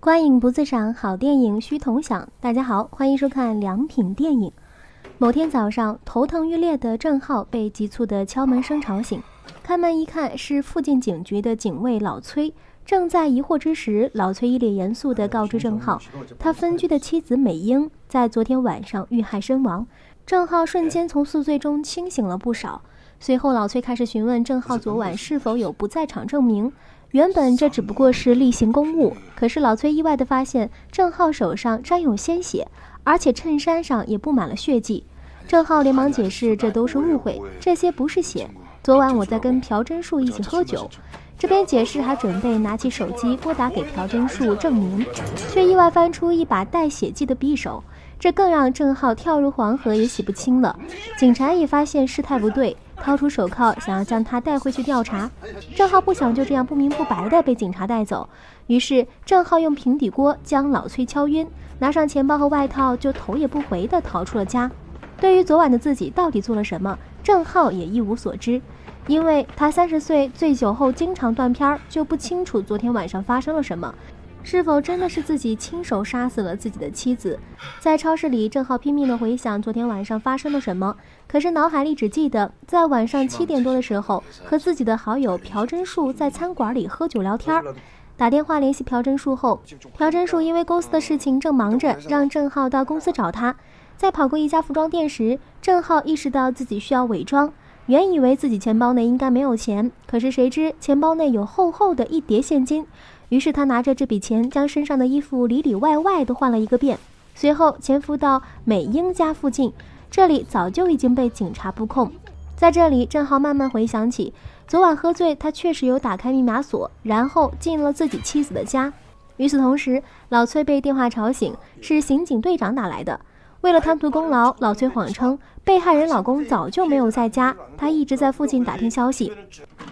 观影不自赏，好电影需同享。大家好，欢迎收看良品电影。某天早上，头疼欲裂的郑浩被急促的敲门声吵醒，开门一看，是附近警局的警卫老崔。正在疑惑之时，老崔一脸严肃地告知郑浩，他分居的妻子美英在昨天晚上遇害身亡。郑浩瞬间从宿醉中清醒了不少。随后，老崔开始询问郑浩昨晚是否有不在场证明。原本这只不过是例行公务，可是老崔意外地发现郑浩手上沾有鲜血，而且衬衫上也布满了血迹。郑浩连忙解释，这都是误会，这些不是血。昨晚我在跟朴真树一起喝酒，这边解释还准备拿起手机拨打给朴真树证明，却意外翻出一把带血迹的匕首，这更让郑浩跳入黄河也洗不清了。警察也发现事态不对。掏出手铐，想要将他带回去调查。郑浩不想就这样不明不白的被警察带走，于是郑浩用平底锅将老崔敲晕，拿上钱包和外套，就头也不回的逃出了家。对于昨晚的自己到底做了什么，郑浩也一无所知，因为他三十岁醉酒后经常断片儿，就不清楚昨天晚上发生了什么。是否真的是自己亲手杀死了自己的妻子？在超市里，郑浩拼命地回想昨天晚上发生了什么，可是脑海里只记得在晚上七点多的时候，和自己的好友朴真树在餐馆里喝酒聊天。打电话联系朴真树后，朴真树因为公司的事情正忙着，让郑浩到公司找他。在跑过一家服装店时，郑浩意识到自己需要伪装。原以为自己钱包内应该没有钱，可是谁知钱包内有厚厚的一叠现金。于是他拿着这笔钱，将身上的衣服里里外外都换了一个遍，随后潜伏到美英家附近。这里早就已经被警察布控。在这里，郑浩慢慢回想起昨晚喝醉，他确实有打开密码锁，然后进了自己妻子的家。与此同时，老崔被电话吵醒，是刑警队长打来的。为了贪图功劳，老崔谎称被害人老公早就没有在家，他一直在附近打听消息。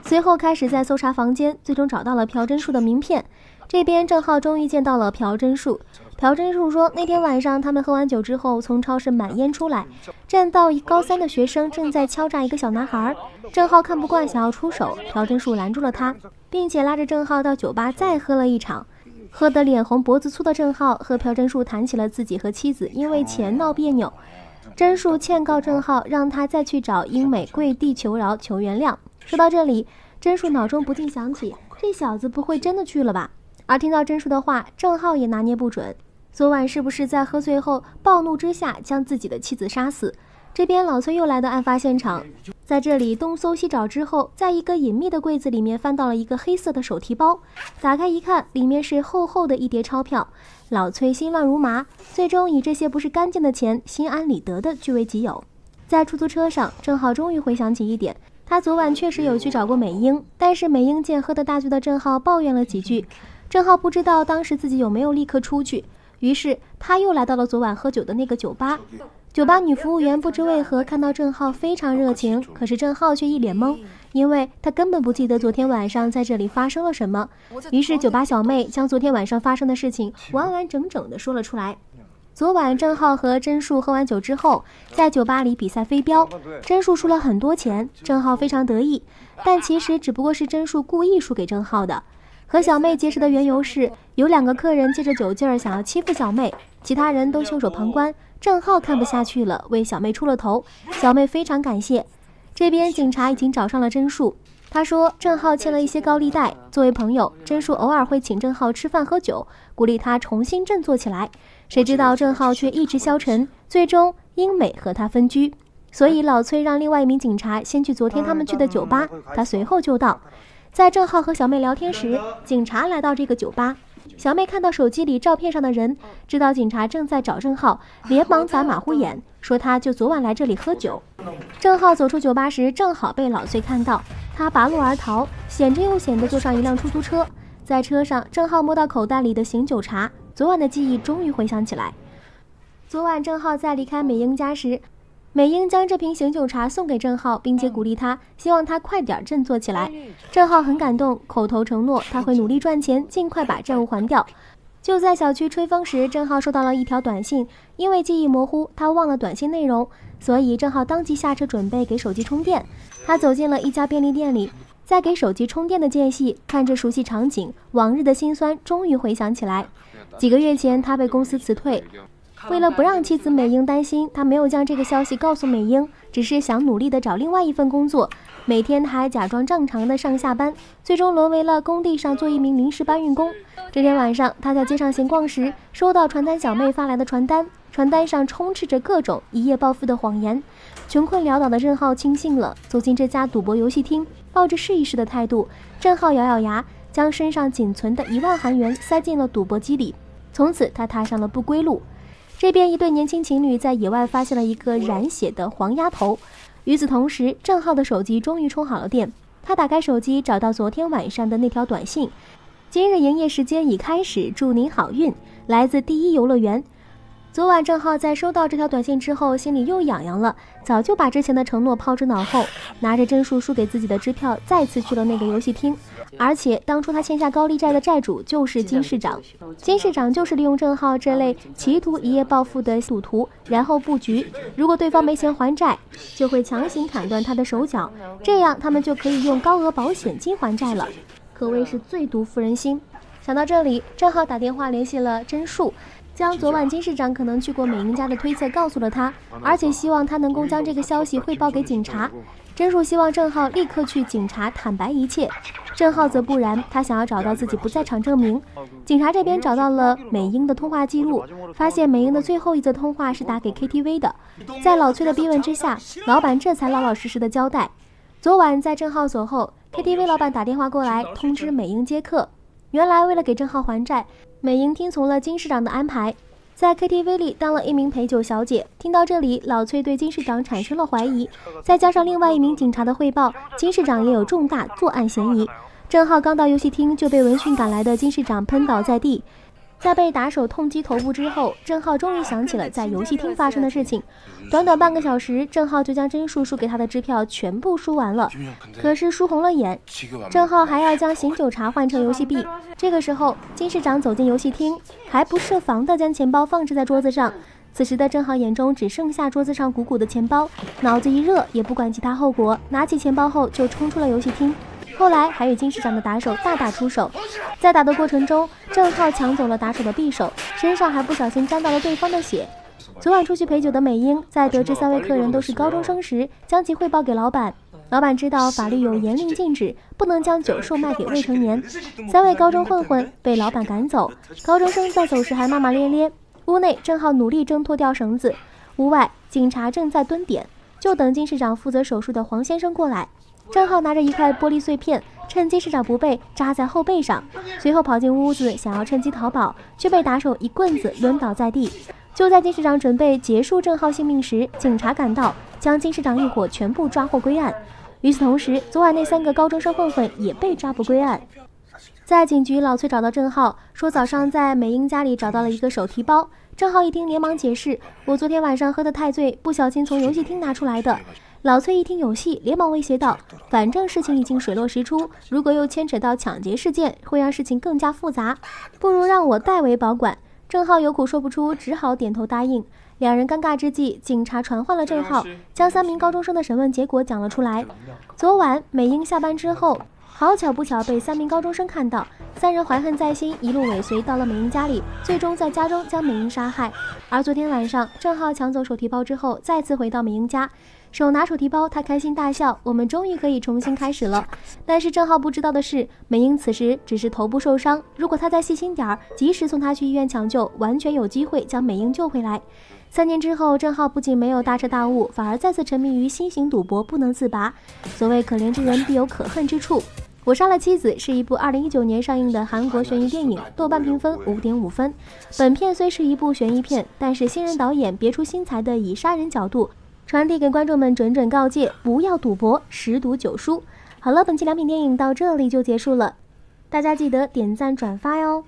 随后开始在搜查房间，最终找到了朴真树的名片。这边郑浩终于见到了朴真树。朴真树说，那天晚上他们喝完酒之后，从超市买烟出来，站到一高三的学生正在敲诈一个小男孩。郑浩看不惯，想要出手，朴真树拦住了他，并且拉着郑浩到酒吧再喝了一场。喝得脸红脖子粗的郑浩和朴真树谈起了自己和妻子因为钱闹别扭，真树劝告郑浩让他再去找英美跪地求饶求原谅。说到这里，真树脑中不禁想起，这小子不会真的去了吧？而听到真树的话，郑浩也拿捏不准，昨晚是不是在喝醉后暴怒之下将自己的妻子杀死？这边老崔又来到案发现场，在这里东搜西找之后，在一个隐秘的柜子里面翻到了一个黑色的手提包，打开一看，里面是厚厚的一叠钞票。老崔心乱如麻，最终以这些不是干净的钱，心安理得的据为己有。在出租车上，郑浩终于回想起一点，他昨晚确实有去找过美英，但是美英见喝得大醉的郑浩抱怨了几句，郑浩不知道当时自己有没有立刻出去，于是他又来到了昨晚喝酒的那个酒吧。酒吧女服务员不知为何看到郑浩非常热情，可是郑浩却一脸懵，因为他根本不记得昨天晚上在这里发生了什么。于是酒吧小妹将昨天晚上发生的事情完完整整的说了出来。昨晚郑浩和甄树喝完酒之后，在酒吧里比赛飞镖，甄树输了很多钱，郑浩非常得意，但其实只不过是甄树故意输给郑浩的。和小妹结识的缘由是有两个客人借着酒劲儿想要欺负小妹，其他人都袖手旁观。郑浩看不下去了，为小妹出了头。小妹非常感谢。这边警察已经找上了甄树，他说郑浩欠了一些高利贷。作为朋友，甄树偶尔会请郑浩吃饭喝酒，鼓励他重新振作起来。谁知道郑浩却意志消沉，最终英美和他分居。所以老崔让另外一名警察先去昨天他们去的酒吧，他随后就到。在郑浩和小妹聊天时，警察来到这个酒吧。小妹看到手机里照片上的人，知道警察正在找郑浩，连忙 打马虎眼，说他就昨晚来这里喝酒。郑浩走出酒吧时，正好被老崔看到，他拔路而逃，险之又险地坐上一辆出租车。在车上，郑浩摸到口袋里的醒酒茶，昨晚的记忆终于回想起来。昨晚郑浩在离开美英家时。美英将这瓶醒酒茶送给郑浩，并且鼓励他，希望他快点振作起来。郑浩很感动，口头承诺他会努力赚钱，尽快把债务还掉。就在小区吹风时，郑浩收到了一条短信，因为记忆模糊，他忘了短信内容，所以郑浩当即下车准备给手机充电。他走进了一家便利店里，在给手机充电的间隙，看着熟悉场景，往日的辛酸终于回想起来。几个月前，他被公司辞退。为了不让妻子美英担心，他没有将这个消息告诉美英，只是想努力的找另外一份工作。每天他还假装正常的上下班，最终沦为了工地上做一名临时搬运工。这天晚上，他在街上闲逛时，收到传单小妹发来的传单，传单上充斥着各种一夜暴富的谎言。穷困潦倒的郑浩轻信了，走进这家赌博游戏厅，抱着试一试的态度。郑浩咬咬牙，将身上仅存的一万韩元塞进了赌博机里，从此他踏上了不归路。这边一对年轻情侣在野外发现了一个染血的黄鸭头。与此同时，郑浩的手机终于充好了电。他打开手机，找到昨天晚上的那条短信：“今日营业时间已开始，祝您好运，来自第一游乐园。”昨晚郑浩在收到这条短信之后，心里又痒痒了，早就把之前的承诺抛之脑后，拿着真树输给自己的支票，再次去了那个游戏厅。而且当初他欠下高利债的债主就是金市长，金市长就是利用郑浩这类企图一夜暴富的赌徒，然后布局，如果对方没钱还债，就会强行砍断他的手脚，这样他们就可以用高额保险金还债了，可谓是最毒妇人心。想到这里，郑浩打电话联系了真树。将昨晚金市长可能去过美英家的推测告诉了他，而且希望他能够将这个消息汇报给警察。真树希望郑浩立刻去警察坦白一切，郑浩则不然，他想要找到自己不在场证明。警察这边找到了美英的通话记录，发现美英的最后一则通话是打给 KTV 的。在老崔的逼问之下，老板这才老老实实的交代，昨晚在郑浩走后，KTV 老板打电话过来通知美英接客。原来为了给郑浩还债。美英听从了金市长的安排，在 KTV 里当了一名陪酒小姐。听到这里，老崔对金市长产生了怀疑，再加上另外一名警察的汇报，金市长也有重大作案嫌疑。郑浩刚到游戏厅，就被闻讯赶来的金市长喷倒在地。在被打手痛击头部之后，郑浩终于想起了在游戏厅发生的事情。短短半个小时，郑浩就将甄叔叔给他的支票全部输完了。可是输红了眼，郑浩还要将醒酒茶换成游戏币。这个时候，金市长走进游戏厅，还不设防地将钱包放置在桌子上。此时的郑浩眼中只剩下桌子上鼓鼓的钱包，脑子一热，也不管其他后果，拿起钱包后就冲出了游戏厅。后来还与金市长的打手大打出手，在打的过程中，郑浩抢走了打手的匕首，身上还不小心沾到了对方的血。昨晚出去陪酒的美英，在得知三位客人都是高中生时，将其汇报给老板。老板知道法律有严令禁止，不能将酒售卖给未成年。三位高中混混被老板赶走，高中生在走时还骂骂咧咧。屋内，郑浩努力挣脱掉绳子。屋外，警察正在蹲点，就等金市长负责手术的黄先生过来。郑浩拿着一块玻璃碎片，趁金市长不备扎在后背上，随后跑进屋子，想要趁机逃跑，却被打手一棍子抡倒在地。就在金市长准备结束郑浩性命时，警察赶到，将金市长一伙全部抓获归案。与此同时，昨晚那三个高中生混混也被抓捕归案。在警局，老崔找到郑浩，说早上在美英家里找到了一个手提包。郑浩一听，连忙解释：“我昨天晚上喝得太醉，不小心从游戏厅拿出来的。”老崔一听有戏，连忙威胁道：“反正事情已经水落石出，如果又牵扯到抢劫事件，会让事情更加复杂，不如让我代为保管。”郑浩有苦说不出，只好点头答应。两人尴尬之际，警察传唤了郑浩，将三名高中生的审问结果讲了出来。昨晚美英下班之后，好巧不巧被三名高中生看到，三人怀恨在心，一路尾随到了美英家里，最终在家中将美英杀害。而昨天晚上，郑浩抢走手提包之后，再次回到美英家。手拿手提包，他开心大笑。我们终于可以重新开始了。但是郑浩不知道的是，美英此时只是头部受伤。如果他再细心点儿，及时送她去医院抢救，完全有机会将美英救回来。三年之后，郑浩不仅没有大彻大悟，反而再次沉迷于新型赌博，不能自拔。所谓可怜之人必有可恨之处。我杀了妻子是一部二零一九年上映的韩国悬疑电影，豆瓣评分五点五分。本片虽是一部悬疑片，但是新人导演别出心裁的以杀人角度。传递给观众们谆谆告诫：不要赌博，十赌九输。好了，本期良品电影到这里就结束了，大家记得点赞转发哟。